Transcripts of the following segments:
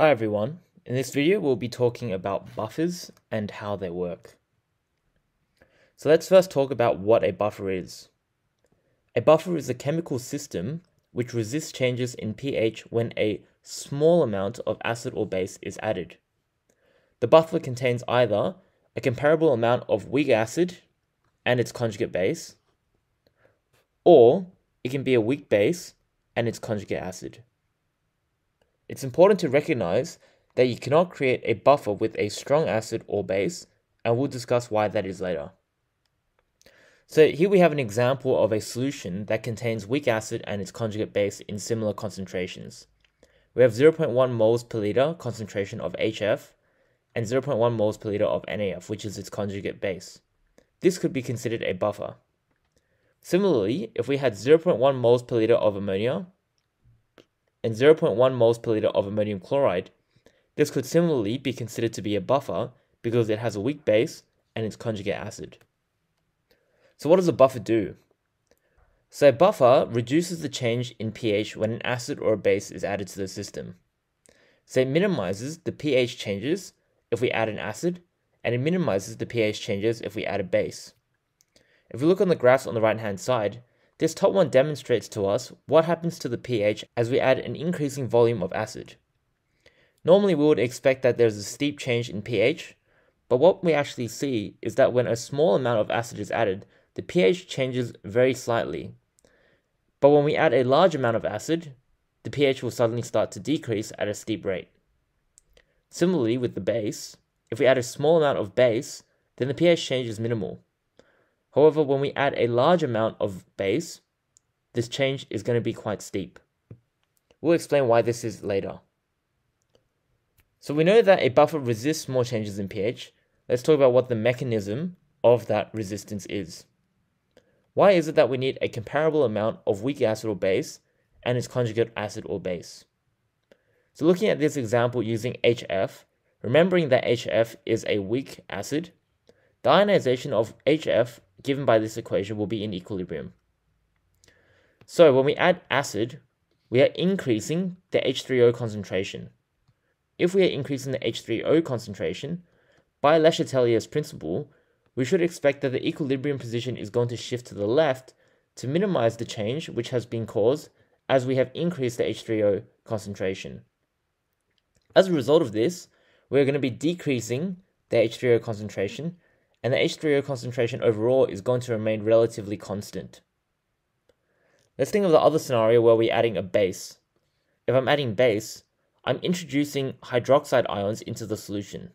Hi everyone, in this video we'll be talking about buffers and how they work. So let's first talk about what a buffer is. A buffer is a chemical system which resists changes in pH when a small amount of acid or base is added. The buffer contains either a comparable amount of weak acid and its conjugate base, or it can be a weak base and its conjugate acid. It's important to recognize that you cannot create a buffer with a strong acid or base, and we'll discuss why that is later. So here we have an example of a solution that contains weak acid and its conjugate base in similar concentrations. We have 0.1 moles per liter concentration of HF and 0.1 moles per liter of NaF, which is its conjugate base. This could be considered a buffer. Similarly, if we had 0.1 moles per liter of ammonia and 0.1 moles per liter of ammonium chloride, this could similarly be considered to be a buffer because it has a weak base and its conjugate acid. So what does a buffer do? So a buffer reduces the change in pH when an acid or a base is added to the system. So it minimizes the pH changes if we add an acid, and it minimizes the pH changes if we add a base. If we look on the graphs on the right hand side, this top one demonstrates to us what happens to the pH as we add an increasing volume of acid. Normally we would expect that there's a steep change in pH, but what we actually see is that when a small amount of acid is added, the pH changes very slightly. But when we add a large amount of acid, the pH will suddenly start to decrease at a steep rate. Similarly with the base, if we add a small amount of base, then the pH change is minimal. However, when we add a large amount of base, this change is going to be quite steep. We'll explain why this is later. So we know that a buffer resists more changes in pH. Let's talk about what the mechanism of that resistance is. Why is it that we need a comparable amount of weak acid or base and its conjugate acid or base? So looking at this example using HF, remembering that HF is a weak acid, the ionization of HF given by this equation will be in equilibrium. So when we add acid, we are increasing the H3O concentration. If we are increasing the H3O concentration, by Le Chatelier's principle, we should expect that the equilibrium position is going to shift to the left to minimize the change which has been caused as we have increased the H3O concentration. As a result of this, we're going to be decreasing the H3O concentration and the H3O concentration overall is going to remain relatively constant. Let's think of the other scenario where we're adding a base. If I'm adding base, I'm introducing hydroxide ions into the solution.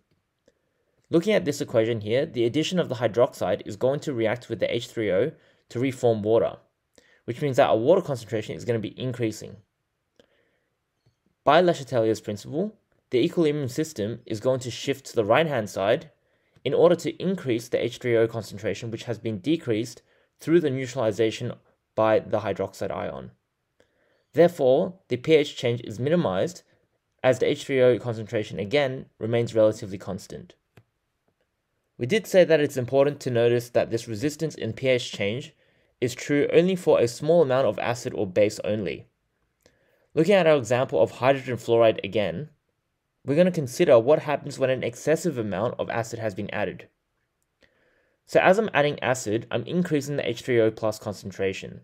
Looking at this equation here, the addition of the hydroxide is going to react with the H3O to reform water, which means that our water concentration is going to be increasing. By Le Chatelier's principle, the equilibrium system is going to shift to the right hand side in order to increase the H3O concentration, which has been decreased through the neutralization by the hydroxide ion. Therefore, the pH change is minimized as the H3O concentration again remains relatively constant. We did say that it's important to notice that this resistance in pH change is true only for a small amount of acid or base only. Looking at our example of hydrogen fluoride again, we're going to consider what happens when an excessive amount of acid has been added. So as I'm adding acid, I'm increasing the H3O plus concentration.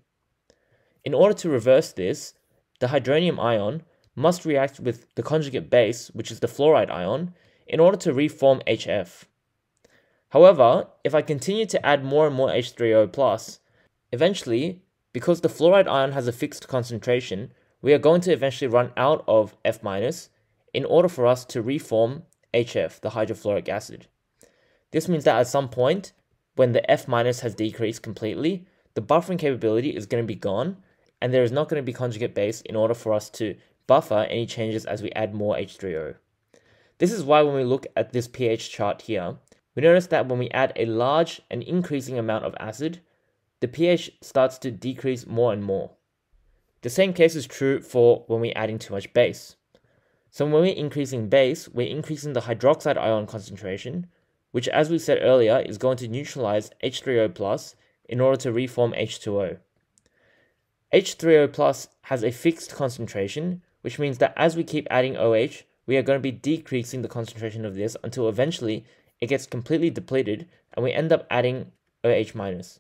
In order to reverse this, the hydronium ion must react with the conjugate base, which is the fluoride ion, in order to reform HF. However, if I continue to add more and more H3O plus, eventually, because the fluoride ion has a fixed concentration, we are going to eventually run out of F minus in order for us to reform HF, the hydrofluoric acid. This means that at some point, when the F minus has decreased completely, the buffering capability is going to be gone, and there is not going to be conjugate base in order for us to buffer any changes as we add more H3O. This is why when we look at this pH chart here, we notice that when we add a large and increasing amount of acid, the pH starts to decrease more and more. The same case is true for when we're adding too much base. So when we're increasing base, we're increasing the hydroxide ion concentration, which as we said earlier is going to neutralize H3O plus in order to reform H2O. H3O plus has a fixed concentration, which means that as we keep adding OH, we are going to be decreasing the concentration of this until eventually it gets completely depleted and we end up adding OH minus.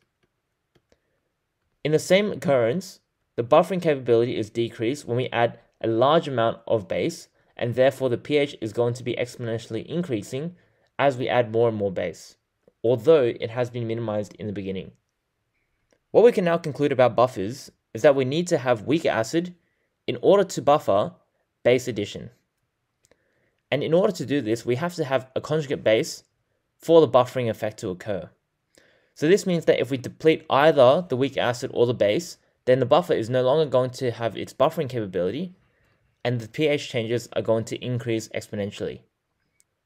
In the same occurrence, the buffering capability is decreased when we add a large amount of base and therefore the pH is going to be exponentially increasing as we add more and more base, although it has been minimized in the beginning. What we can now conclude about buffers is that we need to have weak acid in order to buffer base addition. And in order to do this, we have to have a conjugate base for the buffering effect to occur. So this means that if we deplete either the weak acid or the base, then the buffer is no longer going to have its buffering capability, and the pH changes are going to increase exponentially.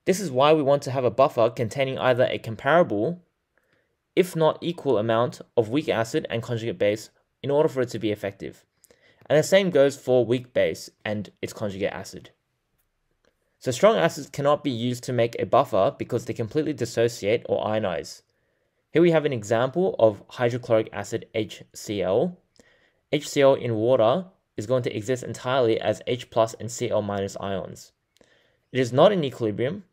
This is why we want to have a buffer containing either a comparable, if not equal amount of weak acid and conjugate base in order for it to be effective. And the same goes for weak base and its conjugate acid. So strong acids cannot be used to make a buffer because they completely dissociate or ionize. Here we have an example of hydrochloric acid HCl. HCl in water is going to exist entirely as H plus and Cl minus ions. It is not in equilibrium,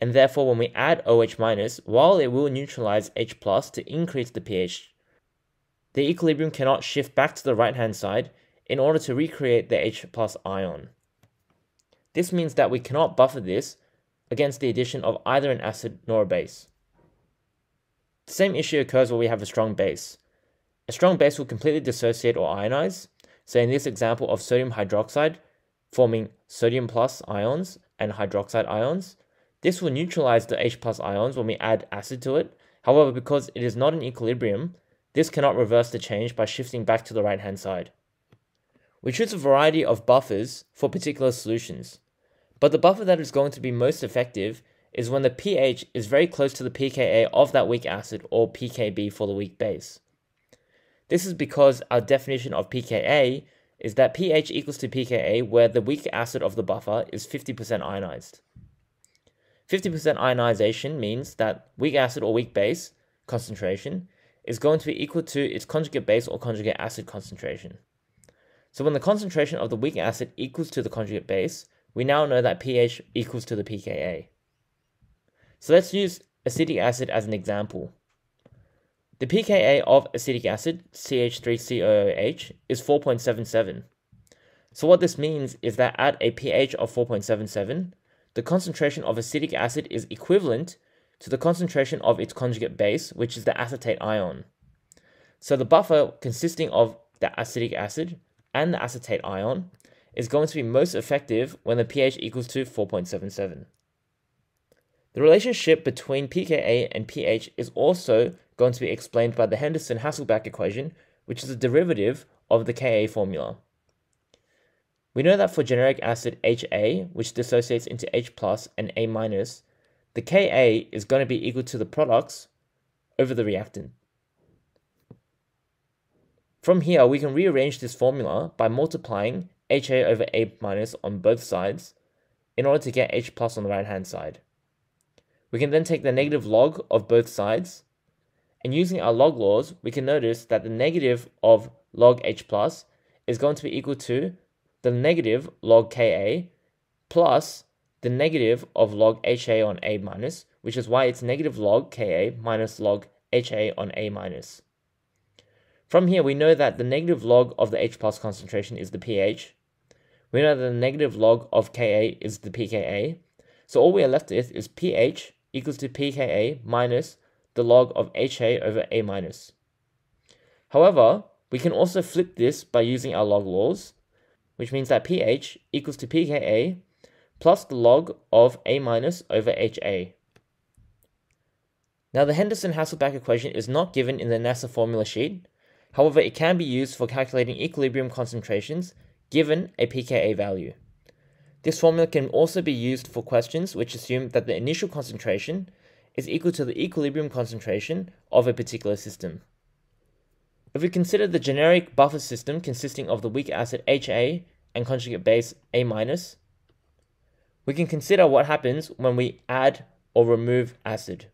and therefore when we add OH minus, while it will neutralize H plus to increase the pH, the equilibrium cannot shift back to the right hand side in order to recreate the H plus ion. This means that we cannot buffer this against the addition of either an acid nor a base. The same issue occurs when we have a strong base. A strong base will completely dissociate or ionize, so in this example of sodium hydroxide forming sodium plus ions and hydroxide ions, this will neutralize the H plus ions when we add acid to it. However, because it is not in equilibrium, this cannot reverse the change by shifting back to the right hand side. We choose a variety of buffers for particular solutions. But the buffer that is going to be most effective is when the pH is very close to the pKa of that weak acid or pKb for the weak base. This is because our definition of pKa is that pH equals to pKa where the weak acid of the buffer is 50% ionized. 50% ionization means that weak acid or weak base concentration is going to be equal to its conjugate base or conjugate acid concentration. So when the concentration of the weak acid equals to the conjugate base, we now know that pH equals to the pKa. So let's use acetic acid as an example. The pKa of acetic acid, CH3COOH, is 4.77. So what this means is that at a pH of 4.77, the concentration of acetic acid is equivalent to the concentration of its conjugate base, which is the acetate ion. So the buffer consisting of the acetic acid and the acetate ion is going to be most effective when the pH equals to 4.77. The relationship between pKa and pH is also going to be explained by the Henderson-Hasselbalch equation, which is a derivative of the Ka formula. We know that for generic acid HA, which dissociates into H plus and A minus, the Ka is going to be equal to the products over the reactant. From here, we can rearrange this formula by multiplying HA over A minus on both sides in order to get H plus on the right hand side. We can then take the negative log of both sides, and using our log laws, we can notice that the negative of log H plus is going to be equal to the negative log Ka plus the negative of log HA on A minus, which is why it's negative log Ka minus log HA on A minus. From here, we know that the negative log of the H plus concentration is the pH. We know that the negative log of Ka is the pKa. So all we are left with is pH equals to pKa minus the log of HA over A minus. However, we can also flip this by using our log laws, which means that pH equals to pKa plus the log of A minus over HA. Now the Henderson-Hasselbalch equation is not given in the NESA formula sheet, However, it can be used for calculating equilibrium concentrations given a pKa value. This formula can also be used for questions which assume that the initial concentration is equal to the equilibrium concentration of a particular system. If we consider the generic buffer system consisting of the weak acid HA and conjugate base A-, we can consider what happens when we add or remove acid.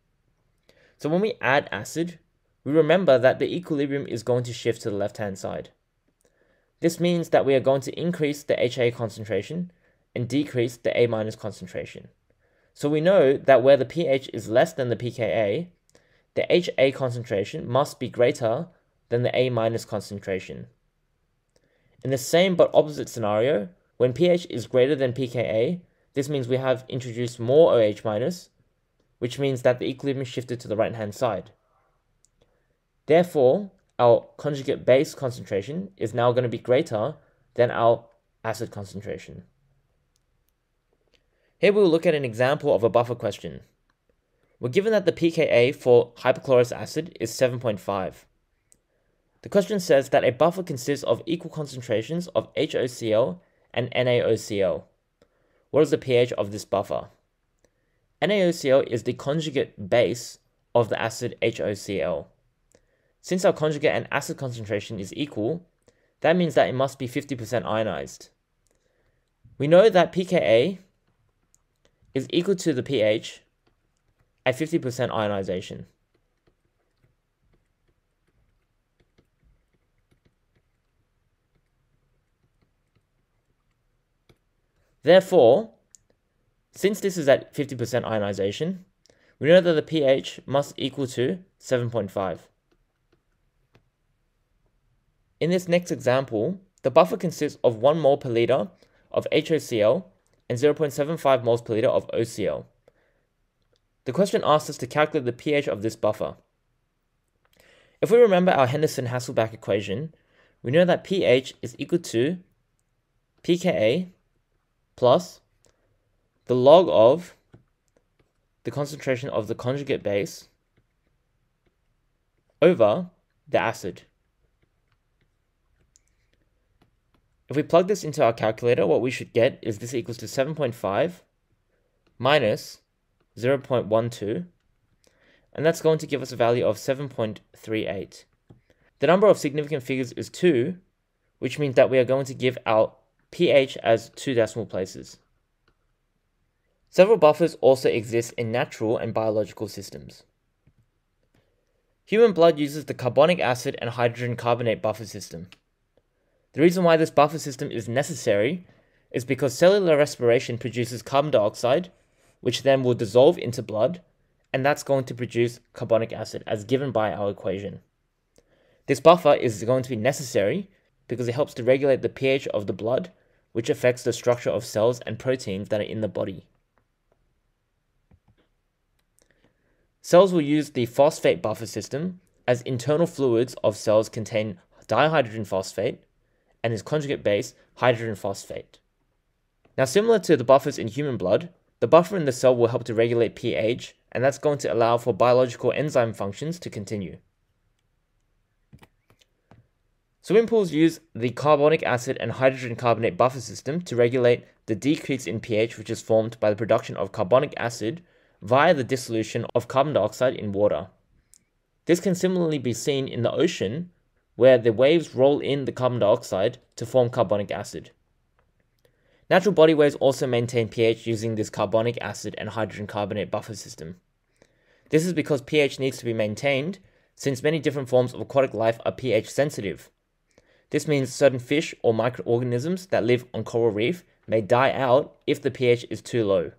So when we add acid, we remember that the equilibrium is going to shift to the left-hand side. This means that we are going to increase the HA concentration, and decrease the A minus concentration. So we know that where the pH is less than the pKa, the HA concentration must be greater than the A minus concentration. In the same but opposite scenario, when pH is greater than pKa, this means we have introduced more OH minus, which means that the equilibrium shifted to the right hand side. Therefore, our conjugate base concentration is now going to be greater than our acid concentration. Here we will look at an example of a buffer question. We're given that the pKa for hypochlorous acid is 7.5. The question says that a buffer consists of equal concentrations of HOCl and NaOCl. What is the pH of this buffer? NaOCl is the conjugate base of the acid HOCl. Since our conjugate and acid concentration is equal, that means that it must be 50% ionized. We know that pKa is equal to the pH at 50% ionization. Therefore, since this is at 50% ionization, we know that the pH must equal to 7.5. In this next example, the buffer consists of 1 mole per liter of HOCl and 0.75 moles per liter of OCl. The question asks us to calculate the pH of this buffer. If we remember our Henderson-Hasselbalch equation, we know that pH is equal to pKa plus the log of the concentration of the conjugate base over the acid. If we plug this into our calculator, what we should get is this equals to 7.5 minus 0.12, and that's going to give us a value of 7.38. The number of significant figures is 2, which means that we are going to give our pH as two decimal places. Several buffers also exist in natural and biological systems. Human blood uses the carbonic acid and hydrogen carbonate buffer system. The reason why this buffer system is necessary is because cellular respiration produces carbon dioxide, which then will dissolve into blood, and that's going to produce carbonic acid as given by our equation. This buffer is going to be necessary because it helps to regulate the pH of the blood, which affects the structure of cells and proteins that are in the body. Cells will use the phosphate buffer system as internal fluids of cells contain dihydrogen phosphate, and its conjugate base, hydrogen phosphate. Now, similar to the buffers in human blood, the buffer in the cell will help to regulate pH, and that's going to allow for biological enzyme functions to continue. Swimming pools use the carbonic acid and hydrogen carbonate buffer system to regulate the decrease in pH which is formed by the production of carbonic acid via the dissolution of carbon dioxide in water. This can similarly be seen in the ocean where the waves roll in the carbon dioxide to form carbonic acid. Natural body waves also maintain pH using this carbonic acid and hydrogen carbonate buffer system. This is because pH needs to be maintained since many different forms of aquatic life are pH sensitive. This means certain fish or microorganisms that live on coral reef may die out if the pH is too low.